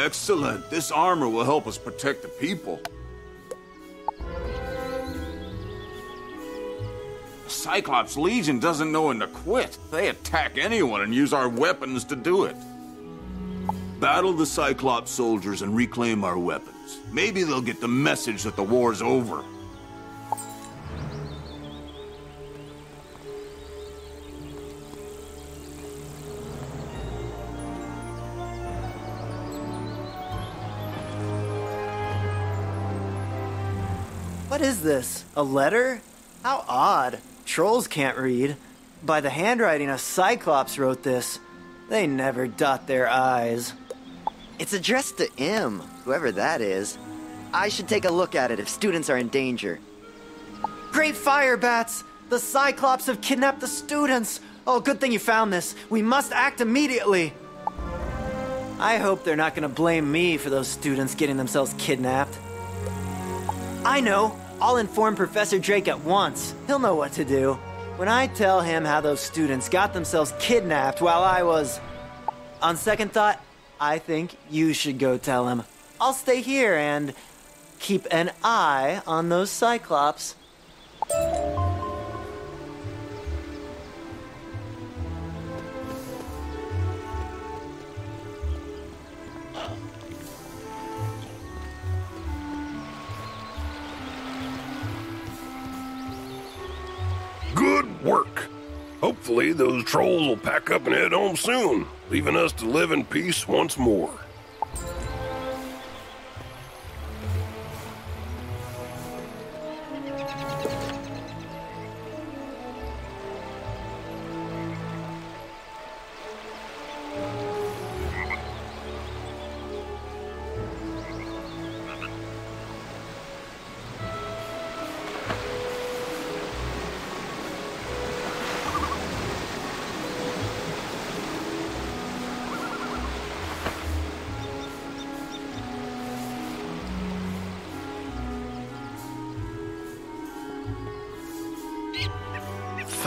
Excellent. This armor will help us protect the people. Cyclops Legion doesn't know when to quit. They attack anyone and use our weapons to do it. Battle the Cyclops soldiers and reclaim our weapons. Maybe they'll get the message that the war's over. What is this? A letter? How odd. Trolls can't read. By the handwriting, a Cyclops wrote this. They never dot their I's. It's addressed to M, whoever that is. I should take a look at it if students are in danger. Great fire, Bats! The Cyclops have kidnapped the students! Oh, good thing you found this. We must act immediately! I hope they're not gonna blame me for those students getting themselves kidnapped. I know! I'll inform Professor Drake at once. He'll know what to do. When I tell him how those students got themselves kidnapped while I was. On second thought, I think you should go tell him. I'll stay here and keep an eye on those Cyclops. Hopefully, those trolls will pack up and head home soon, leaving us to live in peace once more.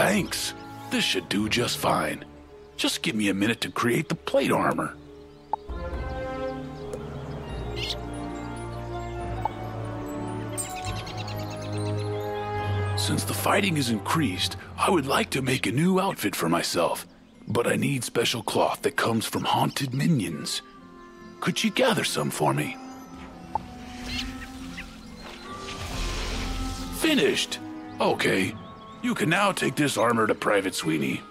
Thanks. This should do just fine. Just give me a minute to create the plate armor. Since the fighting is increased, I would like to make a new outfit for myself. But I need special cloth that comes from haunted minions. Could you gather some for me? Finished! Okay, you can now take this armor to Private Sweeney.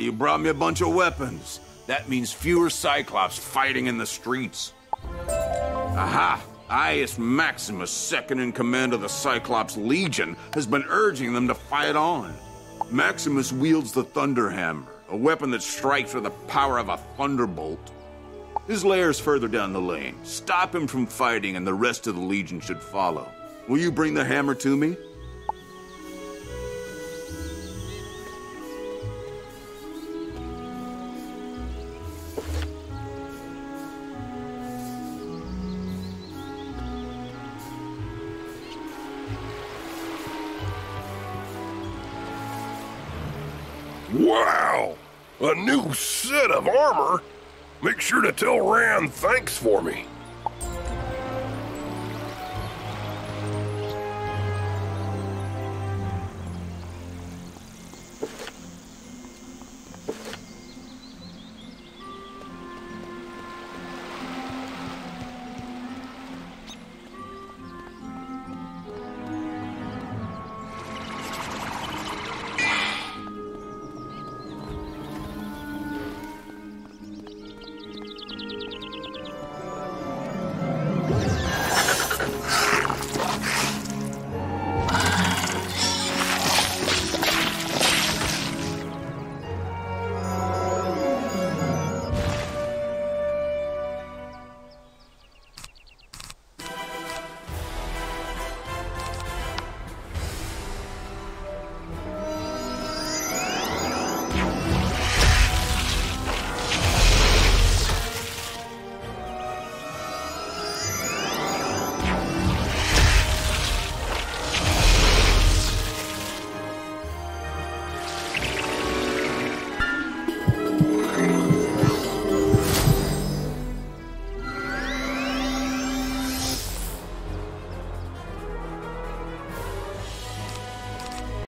You brought me a bunch of weapons. That means fewer Cyclops fighting in the streets. Aha! Ius Maximus, second in command of the Cyclops Legion, has been urging them to fight on. Maximus wields the Thunderhammer, a weapon that strikes with the power of a thunderbolt. His lair's further down the lane. Stop him from fighting, and the rest of the Legion should follow. Will you bring the hammer to me? A new set of armor? Make sure to tell Rand thanks for me.